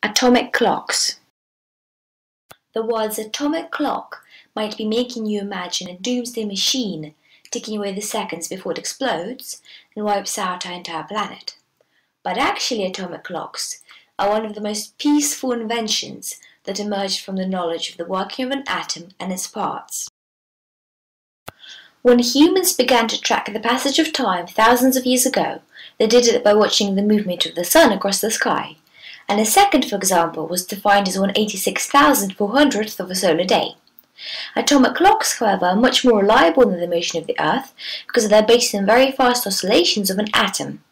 Atomic clocks. The words atomic clock might be making you imagine a doomsday machine ticking away the seconds before it explodes and wipes out our entire planet. But actually, atomic clocks are one of the most peaceful inventions that emerged from the knowledge of the working of an atom and its parts. When humans began to track the passage of time thousands of years ago, they did it by watching the movement of the sun across the sky and a second, for example, was defined as one eighty-six thousand four hundredth of a solar day. Atomic clocks, however, are much more reliable than the motion of the Earth because they're based on very fast oscillations of an atom.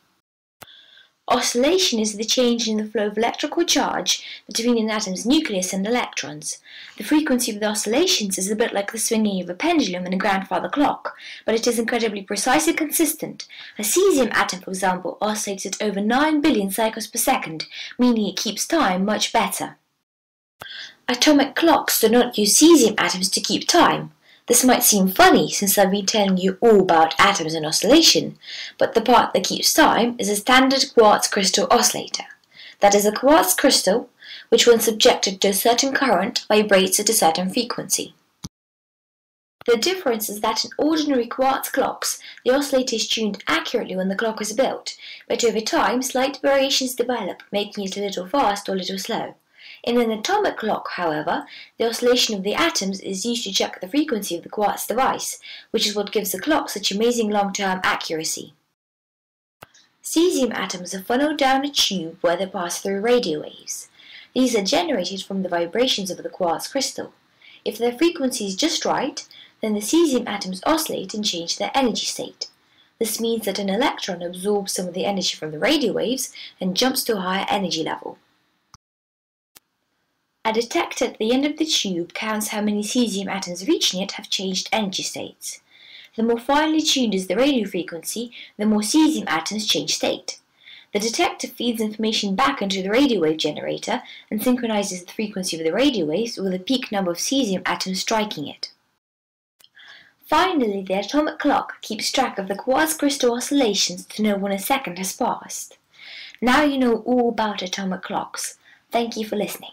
Oscillation is the change in the flow of electrical charge between an atom's nucleus and electrons. The frequency of the oscillations is a bit like the swinging of a pendulum in a grandfather clock, but it is incredibly precise and consistent. A cesium atom, for example, oscillates at over 9 billion cycles per second, meaning it keeps time much better. Atomic clocks do not use cesium atoms to keep time. This might seem funny since I've been telling you all about atoms and oscillation, but the part that keeps time is a standard quartz crystal oscillator. That is a quartz crystal which when subjected to a certain current vibrates at a certain frequency. The difference is that in ordinary quartz clocks, the oscillator is tuned accurately when the clock is built, but over time slight variations develop, making it a little fast or a little slow. In an atomic clock, however, the oscillation of the atoms is used to check the frequency of the quartz device, which is what gives the clock such amazing long-term accuracy. Cesium atoms are funneled down a tube where they pass through radio waves. These are generated from the vibrations of the quartz crystal. If their frequency is just right, then the cesium atoms oscillate and change their energy state. This means that an electron absorbs some of the energy from the radio waves and jumps to a higher energy level. A detector at the end of the tube counts how many cesium atoms reaching it have changed energy states. The more finely tuned is the radio frequency, the more cesium atoms change state. The detector feeds information back into the radio wave generator and synchronizes the frequency of the radio waves with the peak number of cesium atoms striking it. Finally, the atomic clock keeps track of the quartz crystal oscillations to know when a second has passed. Now you know all about atomic clocks. Thank you for listening